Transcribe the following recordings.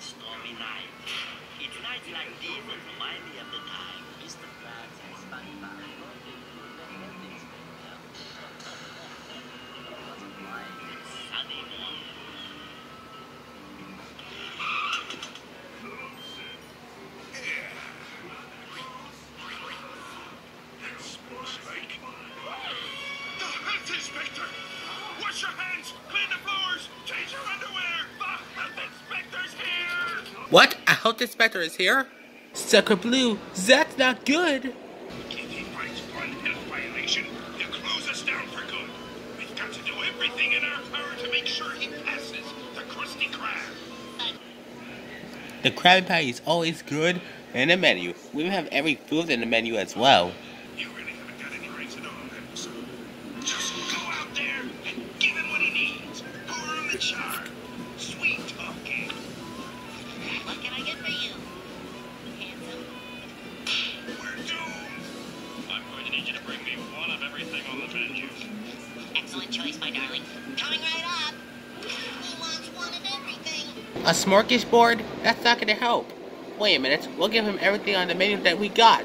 stormy night. It's nights like these that remind me of the time Mr. Krabs spun SpongeBob What? A health inspector is here? Sucker Blue, that's not good. If he one health violation, he'll close us down for good. We've got to do everything in our power to make sure he passes the Krusty Krab. The Krabby Patty is always good in the menu. We have every food in the menu as well. My darling. Coming right up. He wants one of everything. A smorgasbord? That's not gonna help. Wait a minute, we'll give him everything on the menu that we got.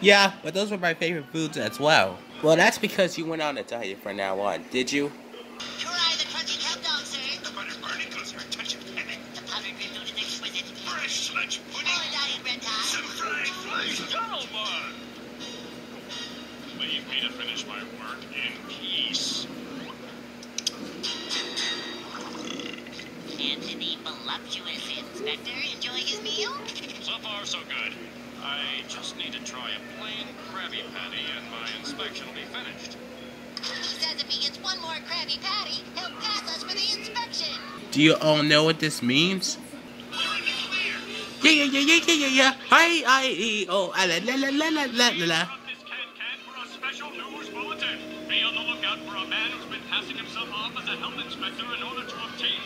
Yeah, but those were my favorite foods as well. Well, that's because you went on a diet from now on, did you? Try the crunchy cup dog, sir. The butter barnacles are a touch of panic. The powdered green is exquisite. Fresh sludge Or a diet red tie. Some fried flies. Gentlemen! Leave me to finish my work in peace. And the voluptuous inspector enjoy his meal? So far, so good. I just need to try a plain Krabby Patty and my inspection will be finished. He says if he gets one more Krabby Patty, he'll pass us for the inspection. Do you all know what this means? We're in the clear. Yeah, yeah, yeah, yeah, yeah, yeah, yeah. Hi, I, E, O, la, la, la, la, la, la, la, la. This can-can for a special news bulletin. Be on the lookout for a man who's been passing himself off as a health inspector in order to obtain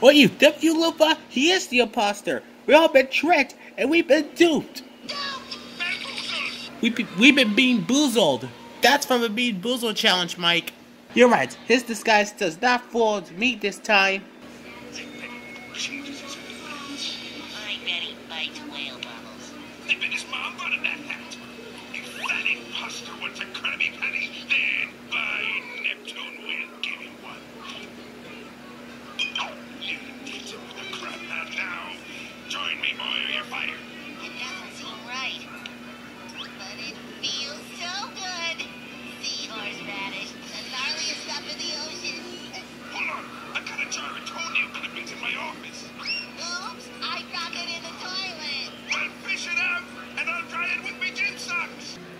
What you think, you Lupa? He is the imposter. We all been tricked, and we've been duped. We be, we've been being boozled. That's from the Bean Boozled challenge, Mike. You're right. His disguise does not fool me this time.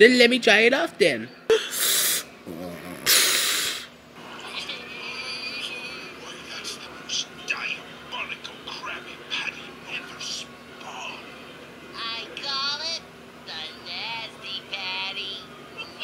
Then let me try it off then.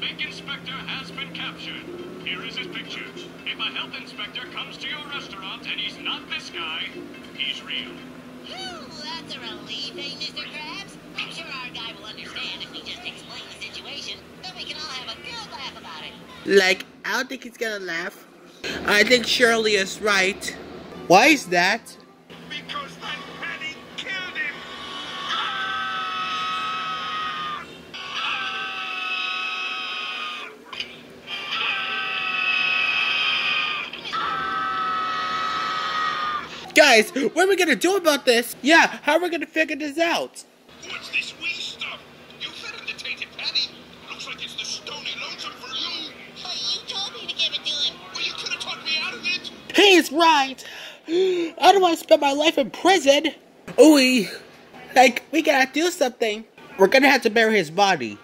big inspector has been captured. Here is his picture. If a health inspector comes to your restaurant and he's not this guy, he's real. Mr. Krabs? I'm sure our guy will understand if we just explain the situation. We can all have a good laugh about it. Like, I don't think he's gonna laugh. I think Shirley is right. Why is that? guys, what are we gonna do about this? Yeah, how are we gonna figure this out? What's this wee stuff? You fed him the Tainted Patty. Looks like it's the stony lonesome for you. But you told me to give it to him. Well, you could have talked me out of it. He's right. I don't want to spend my life in prison. Ooh, like, we gotta do something. We're gonna have to bury his body.